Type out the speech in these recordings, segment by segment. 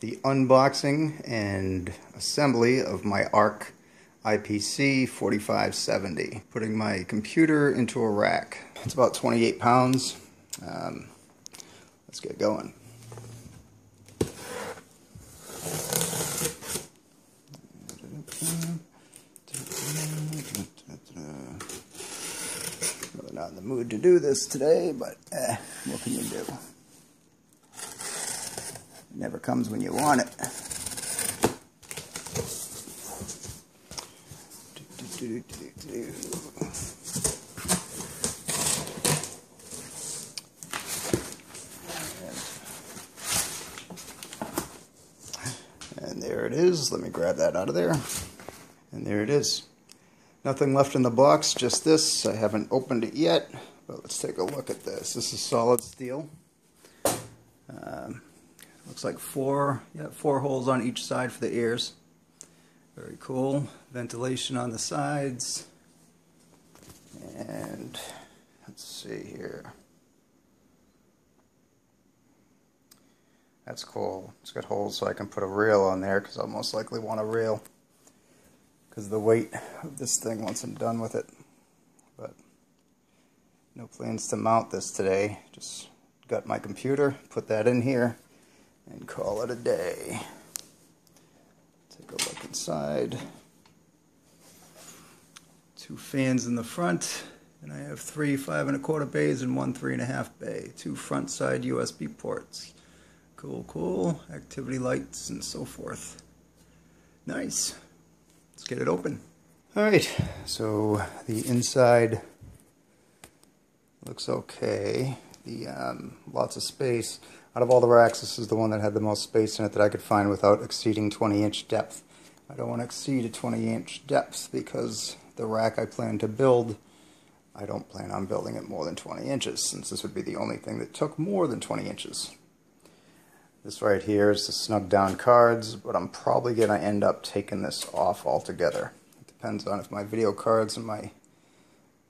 the unboxing and assembly of my ARK IPC 4570. Putting my computer into a rack. It's about 28 pounds. Um, let's get going. Really not in the mood to do this today, but eh, what can you do? Never comes when you want it. And there it is. Let me grab that out of there. And there it is. Nothing left in the box, just this. I haven't opened it yet, but let's take a look at this. This is solid steel. Um, Looks like four, yeah, four holes on each side for the ears. Very cool. Ventilation on the sides. And let's see here. That's cool. It's got holes so I can put a rail on there because I'll most likely want a rail because the weight of this thing once I'm done with it. But no plans to mount this today. Just got my computer, put that in here and call it a day. Take a look inside. Two fans in the front, and I have three five and a quarter bays and one three and a half bay. Two front side USB ports. Cool, cool. Activity lights and so forth. Nice. Let's get it open. Alright, so the inside looks okay. The um, lots of space. Out of all the racks, this is the one that had the most space in it that I could find without exceeding 20 inch depth. I don't want to exceed a 20 inch depth because the rack I plan to build, I don't plan on building it more than 20 inches since this would be the only thing that took more than 20 inches. This right here is the snug down cards, but I'm probably going to end up taking this off altogether. It depends on if my video cards and my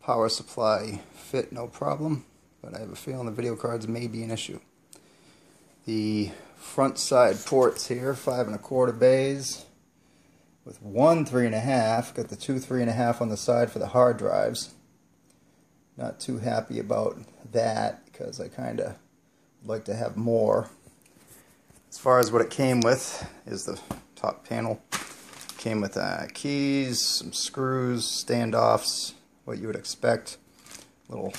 power supply fit no problem, but I have a feeling the video cards may be an issue the front side ports here, five and a quarter bays with one three and a half. Got the two three and a half on the side for the hard drives. Not too happy about that because I kind of like to have more. As far as what it came with is the top panel. Came with uh, keys, some screws, standoffs, what you would expect. Little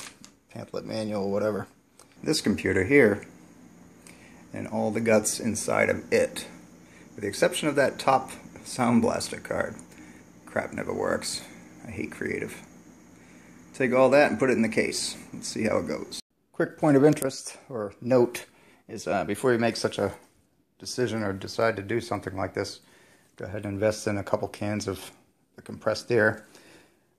pamphlet manual, whatever. This computer here and all the guts inside of it. With the exception of that top Sound Blaster card. Crap never works. I hate creative. Take all that and put it in the case. Let's see how it goes. Quick point of interest, or note, is uh, before you make such a decision or decide to do something like this, go ahead and invest in a couple cans of the compressed air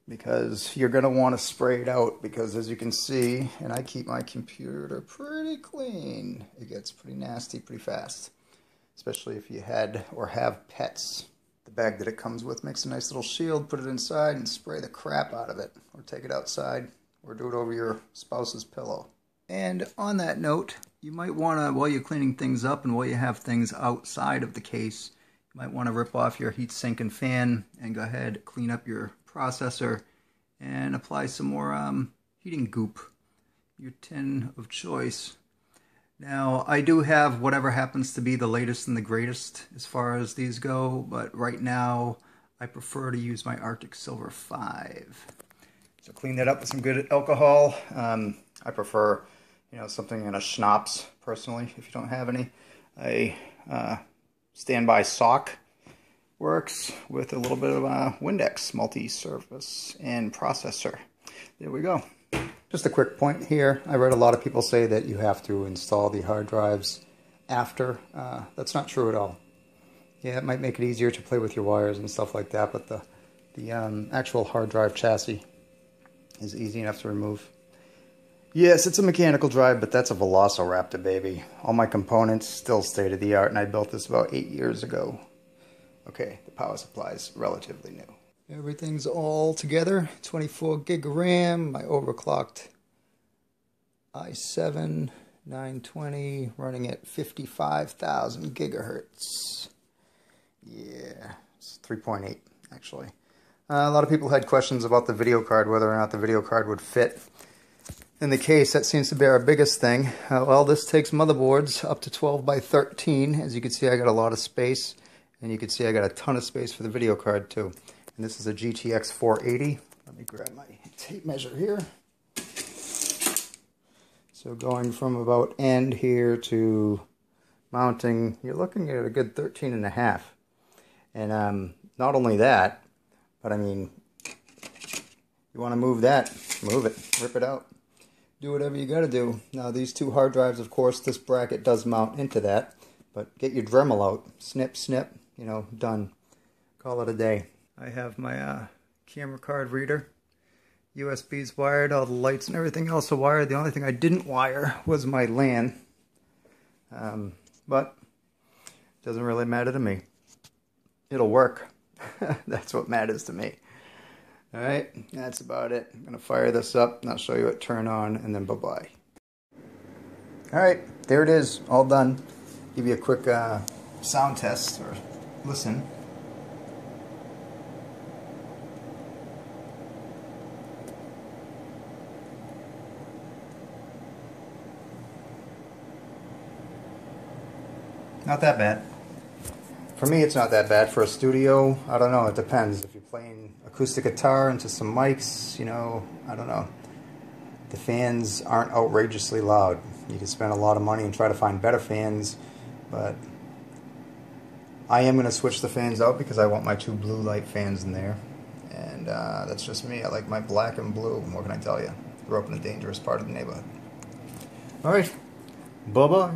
because you're going to want to spray it out because as you can see, and I keep my computer pretty clean, it gets pretty nasty pretty fast, especially if you had or have pets. The bag that it comes with makes a nice little shield, put it inside and spray the crap out of it, or take it outside, or do it over your spouse's pillow. And on that note, you might want to, while you're cleaning things up and while you have things outside of the case, you might want to rip off your heat sink and fan and go ahead clean up your processor and apply some more um, heating goop, your tin of choice. Now, I do have whatever happens to be the latest and the greatest as far as these go, but right now I prefer to use my Arctic Silver 5. So clean that up with some good alcohol. Um, I prefer, you know, something in a schnapps, personally, if you don't have any. A uh, standby sock works with a little bit of a Windex multi-surface and processor. There we go. Just a quick point here. I read a lot of people say that you have to install the hard drives after. Uh, that's not true at all. Yeah, it might make it easier to play with your wires and stuff like that, but the, the um, actual hard drive chassis is easy enough to remove. Yes, it's a mechanical drive, but that's a Velociraptor, baby. All my components still state-of-the-art, and I built this about eight years ago. Okay, the power supply is relatively new. Everything's all together. 24 gig RAM, my overclocked i7 920 running at 55,000 gigahertz. Yeah, it's 3.8 actually. Uh, a lot of people had questions about the video card, whether or not the video card would fit. In the case, that seems to be our biggest thing. Uh, well, this takes motherboards up to 12 by 13. As you can see, I got a lot of space. And you can see I got a ton of space for the video card too. And this is a GTX 480. Let me grab my tape measure here. So going from about end here to mounting, you're looking at a good 13 and a half. And um, not only that, but I mean, you want to move that, move it, rip it out. Do whatever you got to do. Now these two hard drives, of course, this bracket does mount into that. But get your Dremel out, snip, snip, you know, done. Call it a day. I have my uh, camera card reader USB's wired, all the lights and everything else are wired. The only thing I didn't wire was my LAN. Um, but it doesn't really matter to me. It'll work. that's what matters to me. Alright, that's about it. I'm to fire this up and I'll show you it turn on and then bye-bye. Alright, there it is, all done. Give you a quick uh, sound test or listen. Not that bad. For me, it's not that bad. For a studio, I don't know. It depends. If you're playing acoustic guitar into some mics, you know, I don't know. The fans aren't outrageously loud. You can spend a lot of money and try to find better fans, but I am going to switch the fans out because I want my two blue light fans in there. And uh, that's just me. I like my black and blue. What can I tell you? Grew up in a dangerous part of the neighborhood. All right. Bye-bye.